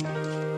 Música